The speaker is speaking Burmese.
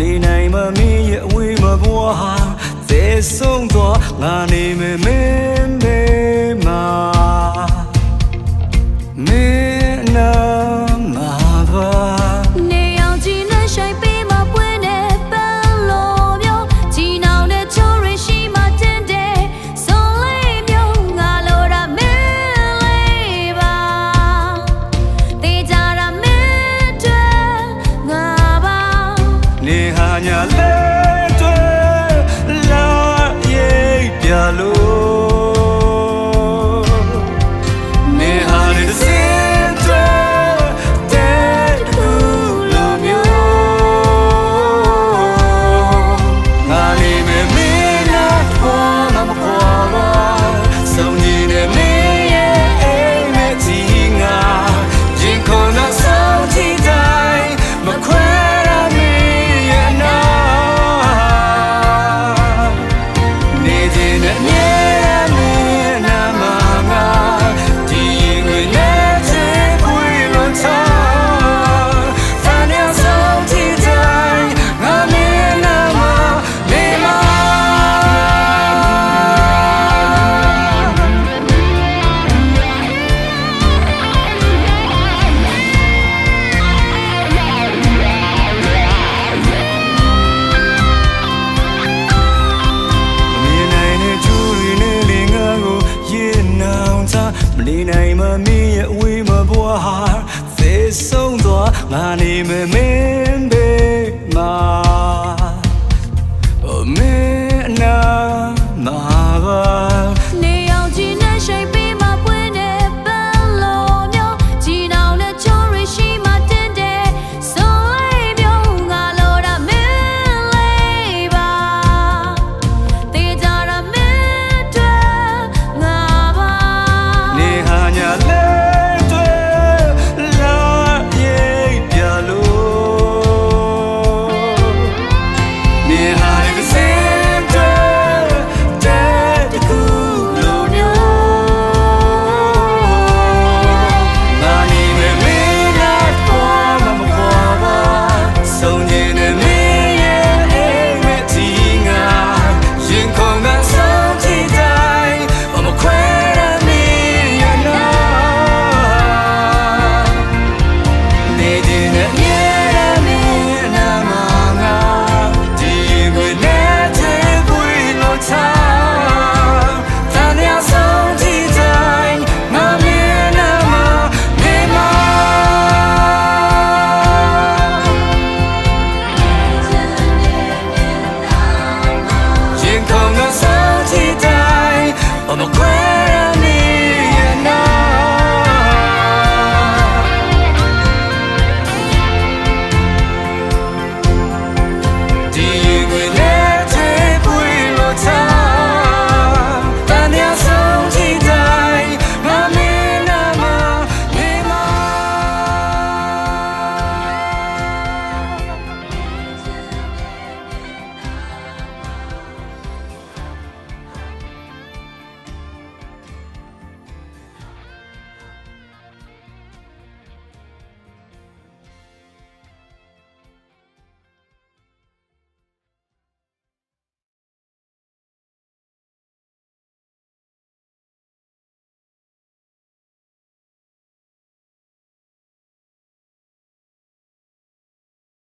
လီနိုင်မမင်းရဲ့အဝေးမကွာသေဆုံးတော့ငါနေမယ် blow နေနိုင်မမင်းရဲ့အဝေးမဘွားသေဆုံးသွားငါနေမမင်းဘေးမှာ Medine yeah.